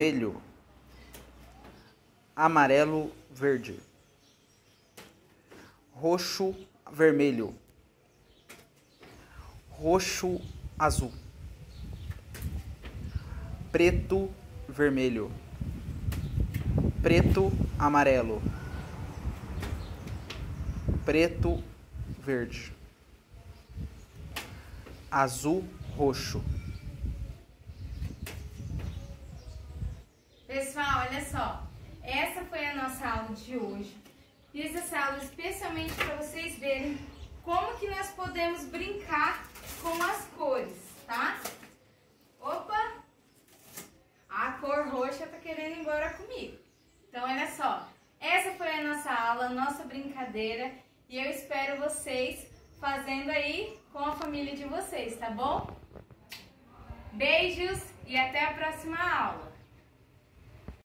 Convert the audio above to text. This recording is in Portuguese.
vermelho, amarelo, verde, roxo, vermelho, roxo, azul, preto, vermelho, preto, amarelo, preto, verde, azul, roxo. Pessoal, olha só. Essa foi a nossa aula de hoje. Fiz essa aula especialmente para vocês verem como que nós podemos brincar com as cores, tá? Opa! A cor roxa tá querendo ir embora comigo. Então, olha só. Essa foi a nossa aula, nossa brincadeira. E eu espero vocês fazendo aí com a família de vocês, tá bom? Beijos e até a próxima aula.